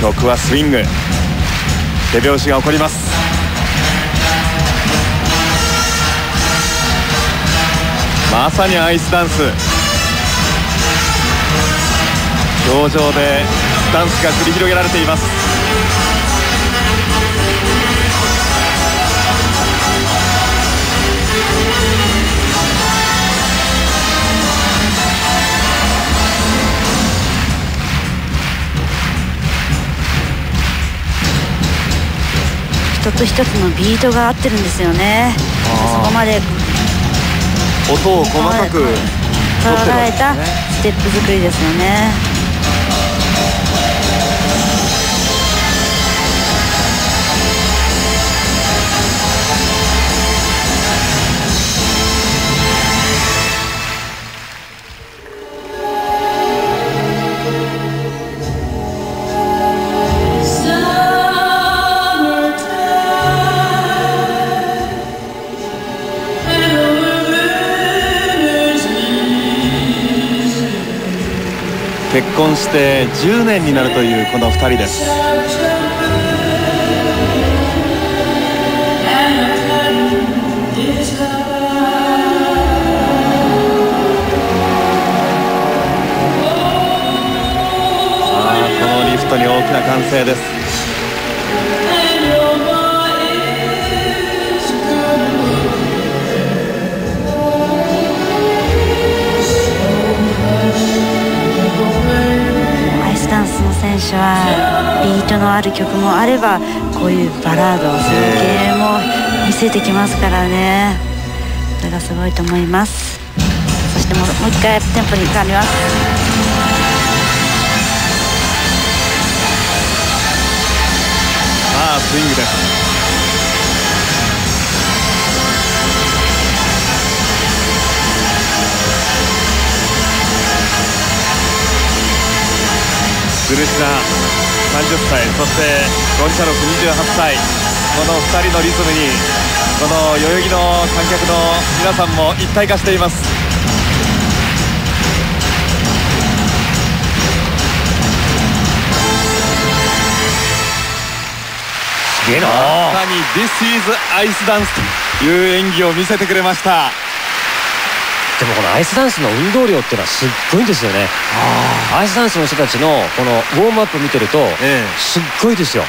曲はスイング。手拍子が起こります。まさにアイスダンス。表情でダンスが繰り広げられています。一つ一つのビートが合ってるんですよね。そこまで。音を細かく捉えたステップ作りですよね結婚して10年になるというこの2人です。あこのリフトに大きな歓声です。選手はビートのある曲もあればこういうバラードそういう系も見せてきますからね。それがすごいと思います。そしてもう一回テンポに変わります。グルシナ30歳そしてゴンチャロフ28歳。この2人のリズムにこの代々木の観客の皆さんも一体化しています。まさに「This is アイスダンス」という演技を見せてくれましたでもこのアイスダンスの運動量っていうのはすっごいんですよね。アイスダンスの人たちのこのウォームアップ見てると、すっごいですよ